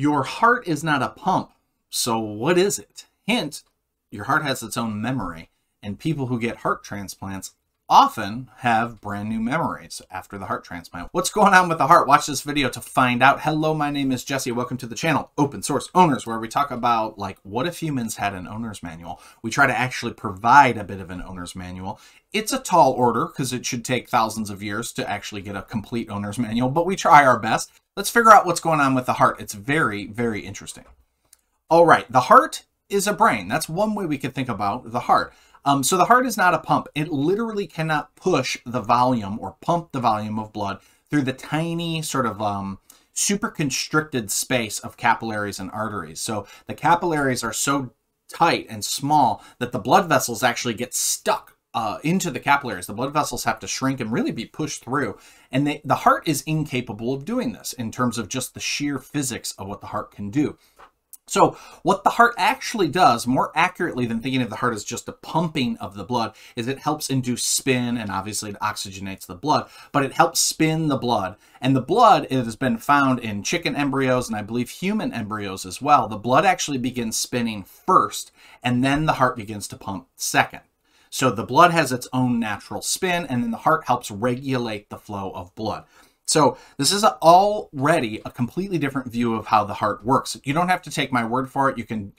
Your heart is not a pump, so what is it? Hint, your heart has its own memory, and people who get heart transplants often have brand new memories after the heart transplant. What's going on with the heart? Watch this video to find out. Hello, my name is Jesse. Welcome to the channel, Open Source Owners, where we talk about like, what if humans had an owner's manual? We try to actually provide a bit of an owner's manual. It's a tall order because it should take thousands of years to actually get a complete owner's manual, but we try our best. Let's figure out what's going on with the heart. It's very, very interesting. All right, the heart is a brain. That's one way we could think about the heart. Um, so the heart is not a pump. It literally cannot push the volume or pump the volume of blood through the tiny sort of um, super constricted space of capillaries and arteries. So the capillaries are so tight and small that the blood vessels actually get stuck uh, into the capillaries. The blood vessels have to shrink and really be pushed through. And they, the heart is incapable of doing this in terms of just the sheer physics of what the heart can do. So what the heart actually does, more accurately than thinking of the heart as just a pumping of the blood, is it helps induce spin, and obviously it oxygenates the blood, but it helps spin the blood. And the blood, it has been found in chicken embryos, and I believe human embryos as well. The blood actually begins spinning first, and then the heart begins to pump second. So the blood has its own natural spin, and then the heart helps regulate the flow of blood. So this is already a completely different view of how the heart works. You don't have to take my word for it. You can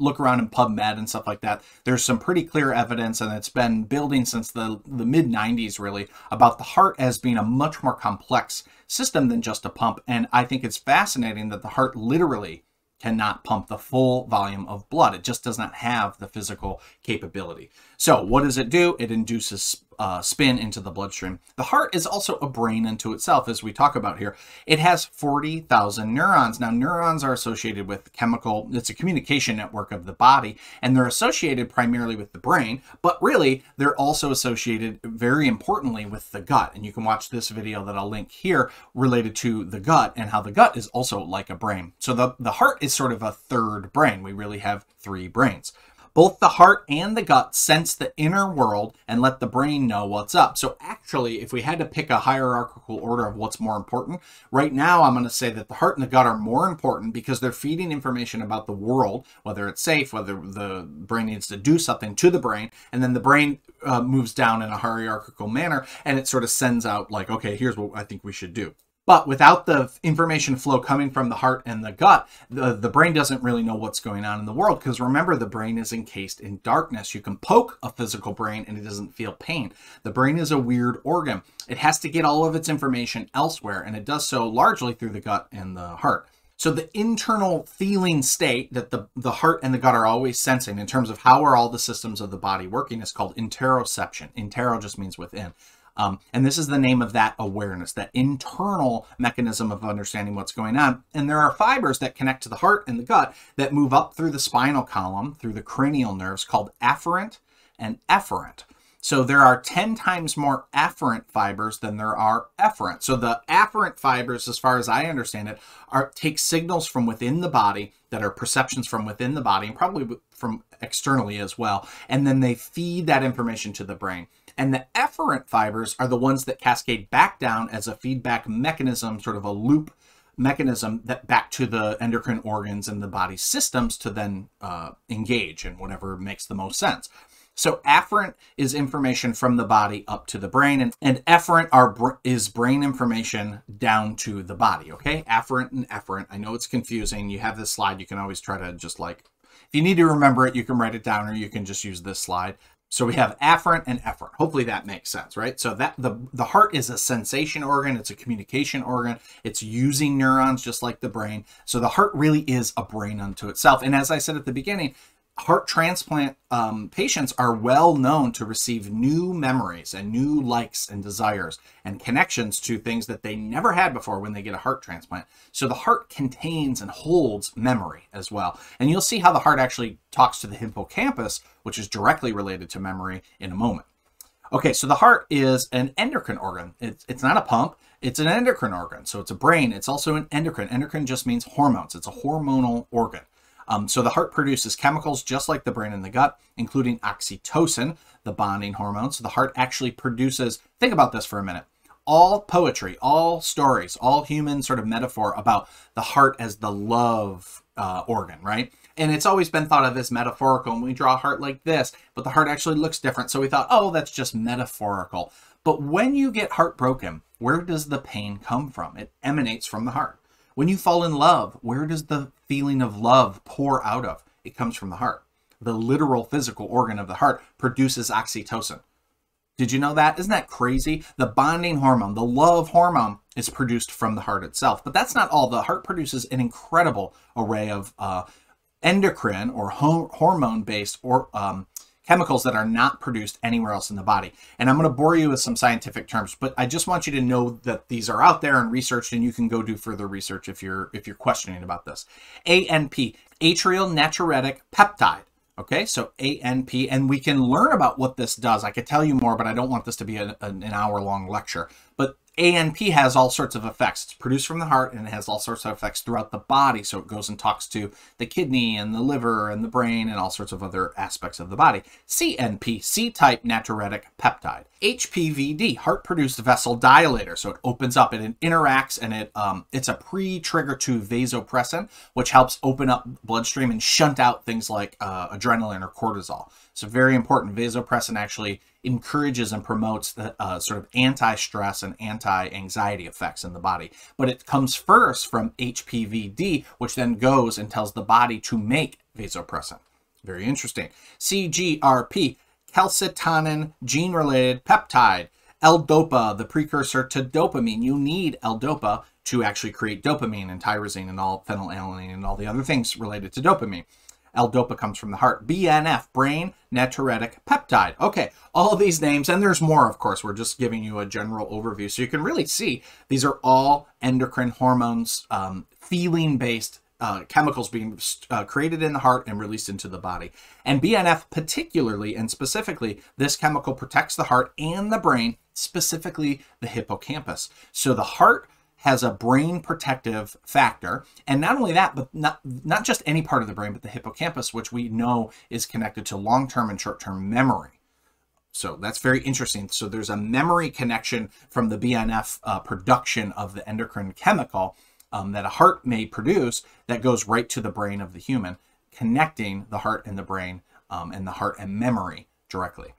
look around in PubMed and stuff like that. There's some pretty clear evidence, and it's been building since the, the mid 90s, really, about the heart as being a much more complex system than just a pump. And I think it's fascinating that the heart literally cannot pump the full volume of blood. It just does not have the physical capability. So what does it do? It induces uh, spin into the bloodstream. The heart is also a brain unto itself, as we talk about here. It has 40,000 neurons. Now, neurons are associated with chemical, it's a communication network of the body, and they're associated primarily with the brain, but really, they're also associated very importantly with the gut. And you can watch this video that I'll link here related to the gut and how the gut is also like a brain. So the, the heart is sort of a third brain. We really have three brains. Both the heart and the gut sense the inner world and let the brain know what's up. So actually, if we had to pick a hierarchical order of what's more important, right now I'm going to say that the heart and the gut are more important because they're feeding information about the world, whether it's safe, whether the brain needs to do something to the brain, and then the brain uh, moves down in a hierarchical manner and it sort of sends out like, okay, here's what I think we should do. But without the information flow coming from the heart and the gut, the, the brain doesn't really know what's going on in the world. Because remember, the brain is encased in darkness. You can poke a physical brain and it doesn't feel pain. The brain is a weird organ. It has to get all of its information elsewhere, and it does so largely through the gut and the heart. So the internal feeling state that the, the heart and the gut are always sensing in terms of how are all the systems of the body working is called interoception. Intero just means within. Um, and this is the name of that awareness, that internal mechanism of understanding what's going on. And there are fibers that connect to the heart and the gut that move up through the spinal column, through the cranial nerves called afferent and efferent. So there are 10 times more afferent fibers than there are efferent. So the afferent fibers, as far as I understand it, are take signals from within the body that are perceptions from within the body and probably from externally as well. And then they feed that information to the brain. And the efferent fibers are the ones that cascade back down as a feedback mechanism, sort of a loop mechanism that back to the endocrine organs and the body systems to then uh, engage in whatever makes the most sense. So afferent is information from the body up to the brain, and, and efferent are is brain information down to the body, okay? Afferent and efferent. I know it's confusing. You have this slide. You can always try to just like, if you need to remember it, you can write it down or you can just use this slide. So we have afferent and efferent. Hopefully that makes sense, right? So that the, the heart is a sensation organ. It's a communication organ. It's using neurons just like the brain. So the heart really is a brain unto itself. And as I said at the beginning, heart transplant um, patients are well known to receive new memories and new likes and desires and connections to things that they never had before when they get a heart transplant. So the heart contains and holds memory as well. And you'll see how the heart actually talks to the hippocampus, which is directly related to memory in a moment. Okay, so the heart is an endocrine organ. It's, it's not a pump. It's an endocrine organ. So it's a brain. It's also an endocrine. Endocrine just means hormones. It's a hormonal organ. Um, so the heart produces chemicals just like the brain and the gut, including oxytocin, the bonding hormone. So the heart actually produces, think about this for a minute. all poetry, all stories, all human sort of metaphor about the heart as the love uh, organ, right? And it's always been thought of as metaphorical. And we draw a heart like this, but the heart actually looks different. So we thought, oh, that's just metaphorical. But when you get heartbroken, where does the pain come from? It emanates from the heart. When you fall in love, where does the feeling of love pour out of? It comes from the heart. The literal physical organ of the heart produces oxytocin. Did you know that? Isn't that crazy? The bonding hormone, the love hormone, is produced from the heart itself. But that's not all. The heart produces an incredible array of uh, endocrine or hormone based or um, chemicals that are not produced anywhere else in the body. And I'm going to bore you with some scientific terms, but I just want you to know that these are out there and researched and you can go do further research if you're if you're questioning about this. ANP, atrial natriuretic peptide. Okay, so ANP, and we can learn about what this does. I could tell you more, but I don't want this to be a, an hour long lecture. But ANP has all sorts of effects. It's produced from the heart and it has all sorts of effects throughout the body. So it goes and talks to the kidney and the liver and the brain and all sorts of other aspects of the body. CNP, C-type natriuretic peptide. HPVD, heart-produced vessel dilator. So it opens up and it interacts and it um, it's a pre-trigger to vasopressin, which helps open up bloodstream and shunt out things like uh, adrenaline or cortisol. So very important. Vasopressin actually encourages and promotes the uh, sort of anti-stress and anti-anxiety effects in the body. But it comes first from HPVD, which then goes and tells the body to make vasopressin. Very interesting. CGRP, calcitonin gene-related peptide. L-DOPA, the precursor to dopamine. You need L-DOPA to actually create dopamine and tyrosine and all phenylalanine and all the other things related to dopamine. L-DOPA comes from the heart. BNF, brain natriuretic peptide. Okay, all these names, and there's more, of course. We're just giving you a general overview. So you can really see these are all endocrine hormones, um, feeling-based uh, chemicals being uh, created in the heart and released into the body. And BNF particularly and specifically, this chemical protects the heart and the brain, specifically the hippocampus. So the heart has a brain protective factor. And not only that, but not, not just any part of the brain, but the hippocampus, which we know is connected to long-term and short-term memory. So that's very interesting. So there's a memory connection from the BNF uh, production of the endocrine chemical um, that a heart may produce that goes right to the brain of the human, connecting the heart and the brain um, and the heart and memory directly.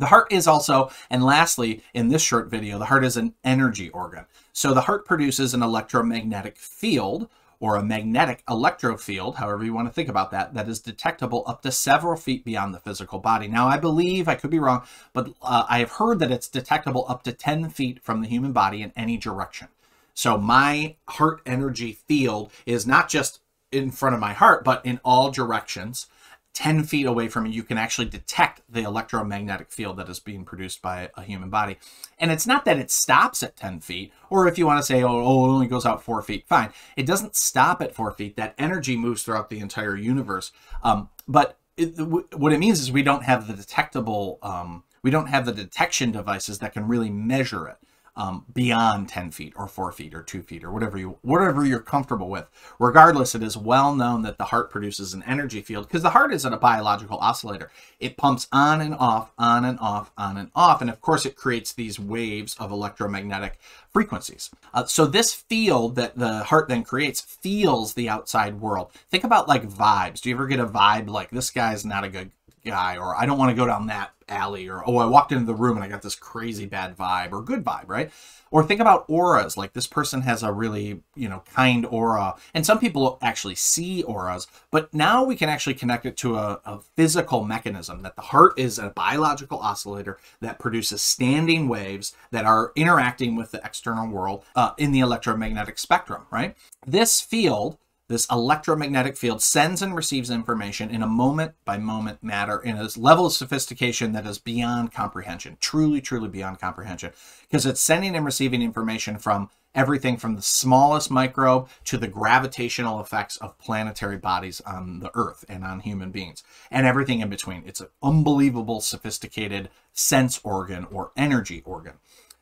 The heart is also, and lastly, in this short video, the heart is an energy organ. So the heart produces an electromagnetic field or a magnetic electrofield, however you want to think about that, that is detectable up to several feet beyond the physical body. Now, I believe, I could be wrong, but uh, I have heard that it's detectable up to 10 feet from the human body in any direction. So my heart energy field is not just in front of my heart, but in all directions. 10 feet away from you, you can actually detect the electromagnetic field that is being produced by a human body. And it's not that it stops at 10 feet, or if you want to say, oh, oh, it only goes out four feet, fine. It doesn't stop at four feet. That energy moves throughout the entire universe. Um, but it, what it means is we don't have the detectable, um, we don't have the detection devices that can really measure it um, beyond 10 feet or 4 feet or 2 feet or whatever you whatever you're comfortable with. Regardless, it is well known that the heart produces an energy field because the heart isn't a biological oscillator. It pumps on and off, on and off, on and off, and of course it creates these waves of electromagnetic frequencies. Uh, so this field that the heart then creates feels the outside world. Think about like vibes. Do you ever get a vibe like this guy's not a good guy or I don't want to go down that alley or oh I walked into the room and I got this crazy bad vibe or good vibe, right? Or think about auras, like this person has a really, you know, kind aura. And some people actually see auras, but now we can actually connect it to a, a physical mechanism that the heart is a biological oscillator that produces standing waves that are interacting with the external world uh, in the electromagnetic spectrum, right? This field this electromagnetic field sends and receives information in a moment by moment matter in a level of sophistication that is beyond comprehension, truly, truly beyond comprehension, because it's sending and receiving information from everything from the smallest microbe to the gravitational effects of planetary bodies on the earth and on human beings and everything in between. It's an unbelievable sophisticated sense organ or energy organ.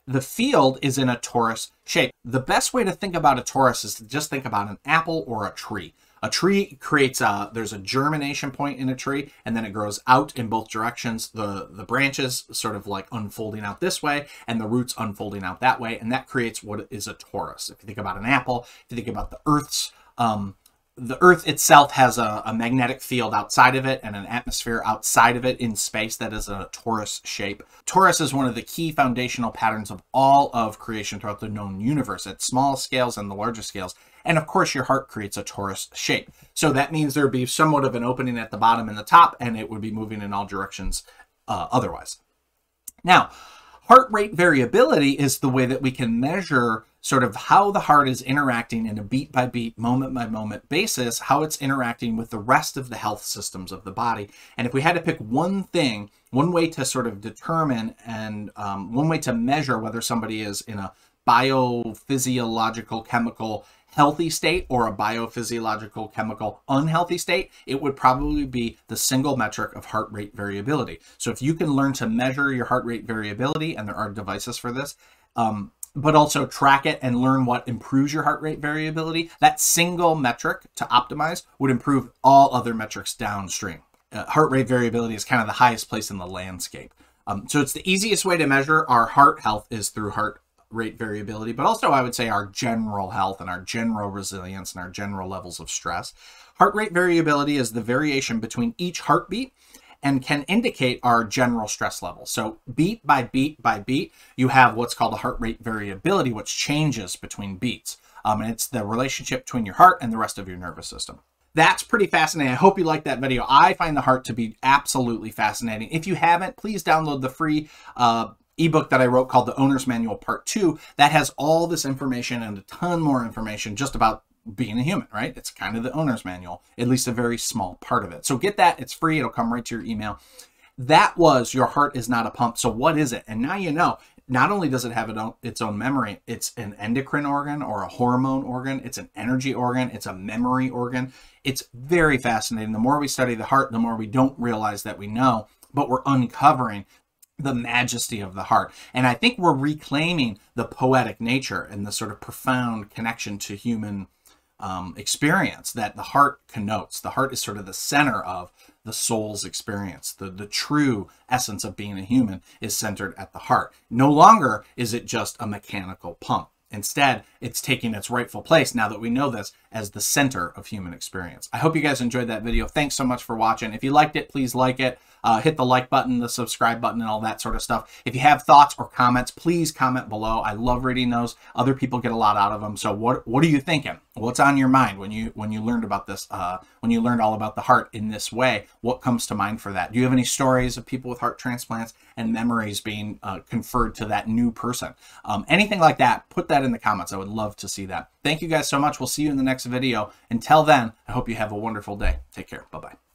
The field is in a torus shape. The best way to think about a torus is to just think about an apple or a tree. A tree creates a, there's a germination point in a tree, and then it grows out in both directions. The, the branches sort of like unfolding out this way, and the roots unfolding out that way, and that creates what is a torus. If you think about an apple, if you think about the Earth's um, the Earth itself has a, a, magnetic field outside of it and an atmosphere outside of it in space that is a torus shape. Torus is one of the key foundational patterns of all of creation throughout the known universe at small scales and the larger scales. And of course, your heart creates a torus shape. So that means there would be somewhat of an opening at the bottom and the top, and it would be moving in all directions uh, otherwise. Now, heart rate variability is the way that we can measure sort of how the heart is interacting in a beat by beat, moment by moment basis, how it's interacting with the rest of the health systems of the body. And if we had to pick one thing, one way to sort of determine and um, one way to measure whether somebody is in a biophysiological chemical healthy state or a biophysiological chemical unhealthy state, it would probably be the single metric of heart rate variability. So if you can learn to measure your heart rate variability, and there are devices for this, um, but also track it and learn what improves your heart rate variability, that single metric to optimize would improve all other metrics downstream. Uh, heart rate variability is kind of the highest place in the landscape. Um, so it's the easiest way to measure our heart health is through heart rate variability, but also I would say our general health and our general resilience and our general levels of stress. Heart rate variability is the variation between each heartbeat and can indicate our general stress level. So beat by beat by beat, you have what's called a heart rate variability, which changes between beats. Um, and it's the relationship between your heart and the rest of your nervous system. That's pretty fascinating. I hope you liked that video. I find the heart to be absolutely fascinating. If you haven't, please download the free uh, ebook that I wrote called The Owner's Manual Part 2 that has all this information and a ton more information just about being a human, right? It's kind of the owner's manual, at least a very small part of it. So get that. It's free. It'll come right to your email. That was Your Heart is Not a Pump. So what is it? And now you know. Not only does it have its own memory, it's an endocrine organ or a hormone organ. It's an energy organ. It's a memory organ. It's very fascinating. The more we study the heart, the more we don't realize that we know, but we're uncovering the majesty of the heart. And I think we're reclaiming the poetic nature and the sort of profound connection to human um, experience that the heart connotes. The heart is sort of the center of the soul's experience. The, the true essence of being a human is centered at the heart. No longer is it just a mechanical pump. Instead, it's taking its rightful place now that we know this as the center of human experience. I hope you guys enjoyed that video. Thanks so much for watching. If you liked it, please like it. Uh, hit the like button, the subscribe button, and all that sort of stuff. If you have thoughts or comments, please comment below. I love reading those. Other people get a lot out of them. So what what are you thinking? What's on your mind when you when you learned about this? Uh, when you learned all about the heart in this way, what comes to mind for that? Do you have any stories of people with heart transplants and memories being uh, conferred to that new person? Um, anything like that? Put that in the comments. I would love to see that. Thank you guys so much. We'll see you in the next video. Until then, I hope you have a wonderful day. Take care. Bye bye.